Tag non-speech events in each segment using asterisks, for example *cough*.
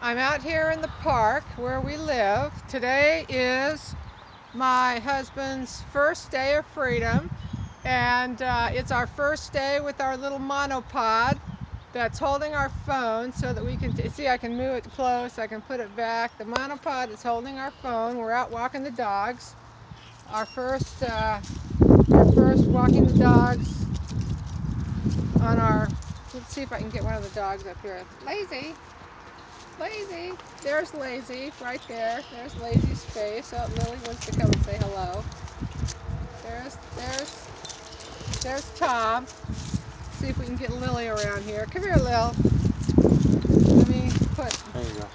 I'm out here in the park where we live. Today is my husband's first day of freedom and uh, it's our first day with our little monopod that's holding our phone so that we can see I can move it close I can put it back. The monopod is holding our phone. We're out walking the dogs. Our first uh, our first walking the dogs on our let's see if I can get one of the dogs up here. Lazy lazy there's lazy right there there's lazy's face oh Lily wants to come and say hello there's there's there's Tom see if we can get Lily around here. Come here, Lil. Let me put. There you go.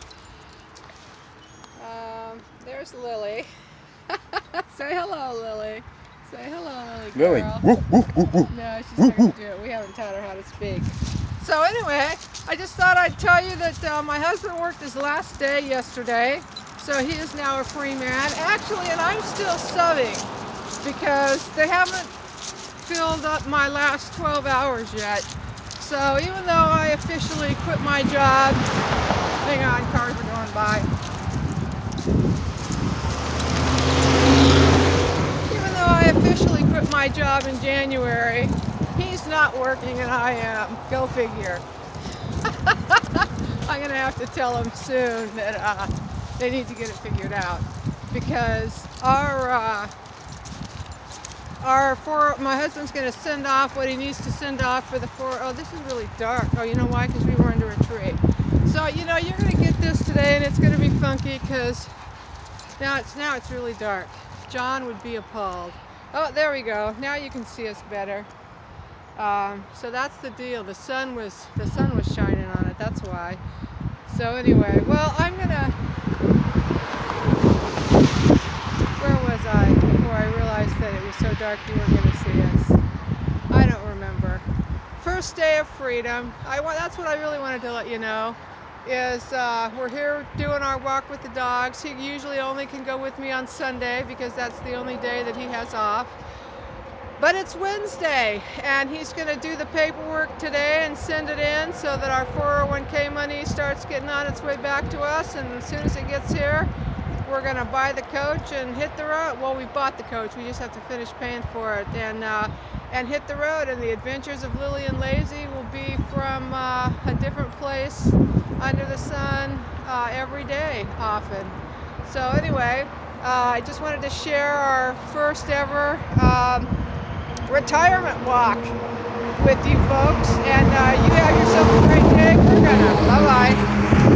Um, there's Lily. *laughs* Say hello, Lily. Say hello, Lily Lily. girl. Woo, woo, woo, woo. No, she's not going to do it. We haven't taught her how to speak. So anyway, I just thought I'd tell you that uh, my husband worked his last day yesterday. So he is now a free man. Actually, and I'm still subbing because they haven't filled up my last 12 hours yet. So even though I officially quit my job, hang on, cars are going by. Even though I officially quit my job in January, he's not working and I am. Go figure. *laughs* I'm going to have to tell him soon that uh, they need to get it figured out because our uh, our four, my husband's going to send off what he needs to send off for the four. Oh, this is really dark. Oh, you know why? Because we were under a tree. So, you know, you're going to get this today and it's going to be funky because now it's, now it's really dark. John would be appalled. Oh, there we go. Now you can see us better. Um, so that's the deal. The sun was the sun was shining on it. That's why. So anyway, well, I'm gonna. Where was I before I realized that it was so dark you weren't gonna see us? I don't remember. First day of freedom. I want. That's what I really wanted to let you know. Is uh, we're here doing our walk with the dogs. He usually only can go with me on Sunday because that's the only day that he has off. But it's Wednesday, and he's going to do the paperwork today and send it in so that our 401k money starts getting on its way back to us. And as soon as it gets here, we're going to buy the coach and hit the road. Well, we bought the coach. We just have to finish paying for it and uh, and hit the road. And the adventures of Lily and Lazy will be from uh, a different place under the sun uh, every day, often. So anyway, uh, I just wanted to share our first ever. Um, retirement walk with you folks. And uh, you have yourself a great day. We're gonna. Bye bye.